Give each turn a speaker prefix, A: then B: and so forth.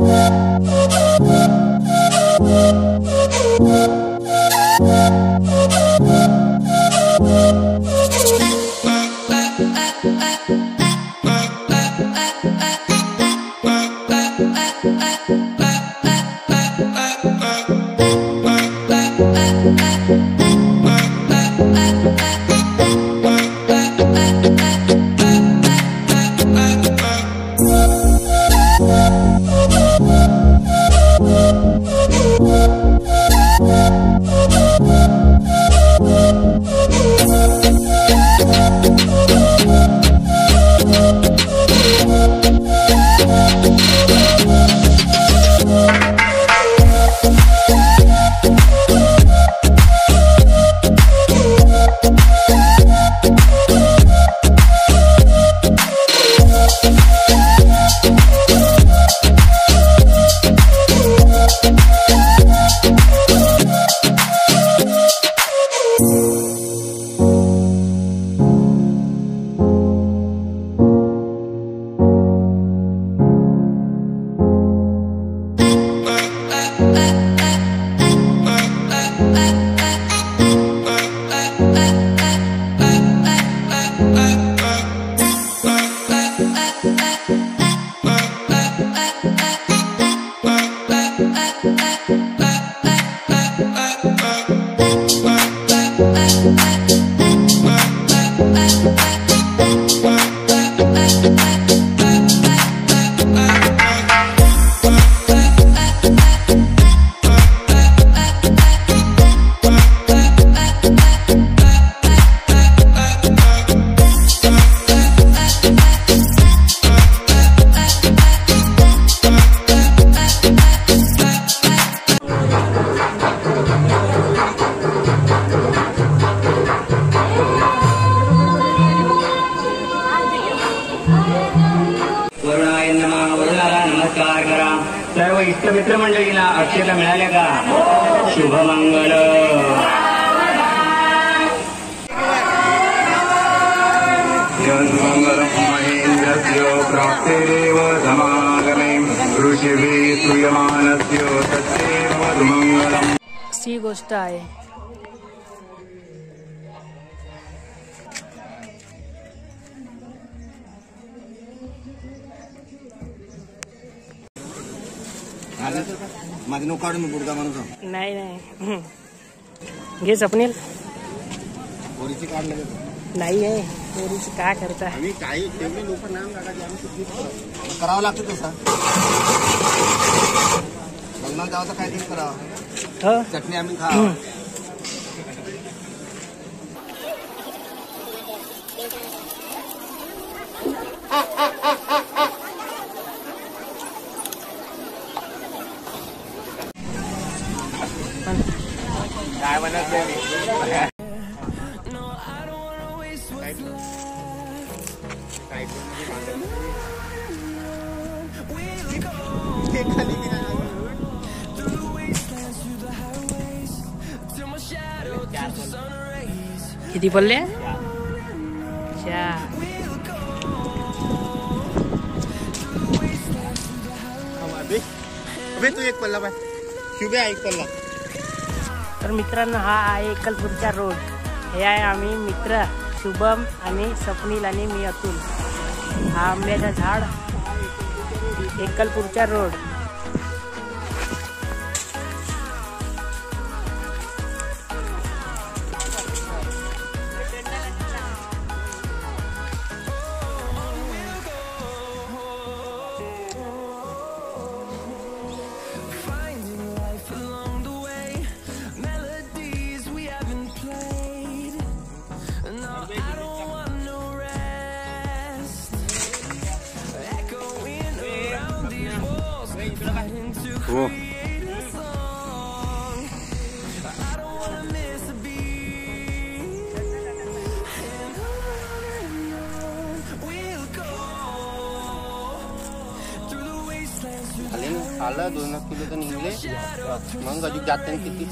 A: Bye. मित्रमंडळीला अक्षता मिळाल्या का? शुभमंगल
B: यन्मङ्गलम् महेन्द्रस्य प्राप्तिरेव समागमे ऋषिभिः श्रूयमानस्य तस्यैव मङ्गलम्
C: सी गोष्ट आहे.
D: माझी नको काढून मी बुडका माणूस
C: नाही नाही। घे स्वप्नील
D: पोरीची काढलं का?
C: नाही आहे पोरीची काय करता
D: आम्ही काही तेवढे लोक नाम आम्ही करावं लागतं तसं जावं तर काहीतरी करावं
C: हो।
D: चटणी आम्ही काय नाही
C: किती पडले चार
D: अबे तू एक पल्ला बाय. शुभे एक पल्ला?
C: तर मित्रांनो हा आहे एकलपूरचा रोड. हे आहे आम्ही मित्र शुभम आणि स्वप्नील आणि मी अतुल. हा आंब्याचा झाड एकलपूरचा रोड.
D: ना आलं दोन किलो तर निघले मग अजून जाते किती